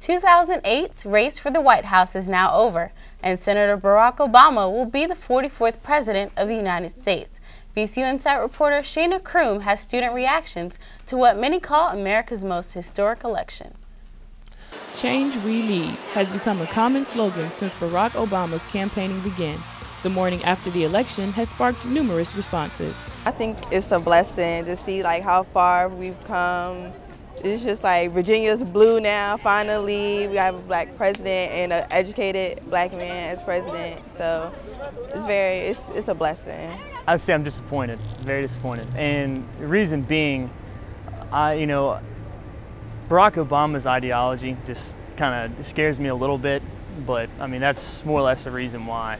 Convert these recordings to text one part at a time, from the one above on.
2008's race for the White House is now over, and Senator Barack Obama will be the 44th President of the United States. VCU Insight reporter Shayna Kroom has student reactions to what many call America's most historic election. Change We Lead has become a common slogan since Barack Obama's campaigning began. The morning after the election has sparked numerous responses. I think it's a blessing to see like how far we've come it's just like Virginia's blue now, finally. We have a black president and an educated black man as president. So it's very, it's, it's a blessing. I'd say I'm disappointed, very disappointed. And the reason being, I, you know, Barack Obama's ideology just kind of scares me a little bit, but I mean, that's more or less the reason why.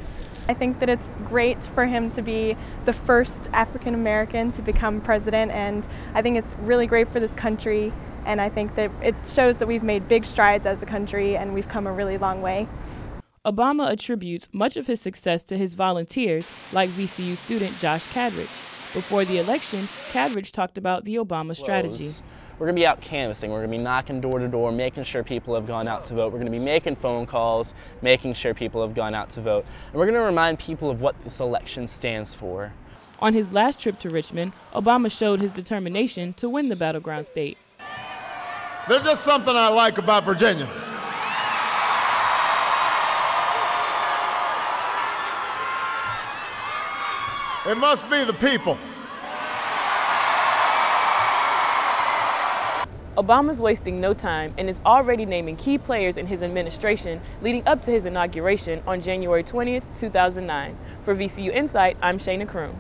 I think that it's great for him to be the first African American to become president, and I think it's really great for this country. And I think that it shows that we've made big strides as a country and we've come a really long way. Obama attributes much of his success to his volunteers, like VCU student Josh Cadridge. Before the election, Cadridge talked about the Obama strategy. We're going to be out canvassing. We're going to be knocking door to door, making sure people have gone out to vote. We're going to be making phone calls, making sure people have gone out to vote. And we're going to remind people of what this election stands for. On his last trip to Richmond, Obama showed his determination to win the battleground state. There's just something I like about Virginia. It must be the people. Obama's wasting no time and is already naming key players in his administration leading up to his inauguration on January 20th, 2009. For VCU Insight, I'm Shayna Kroom.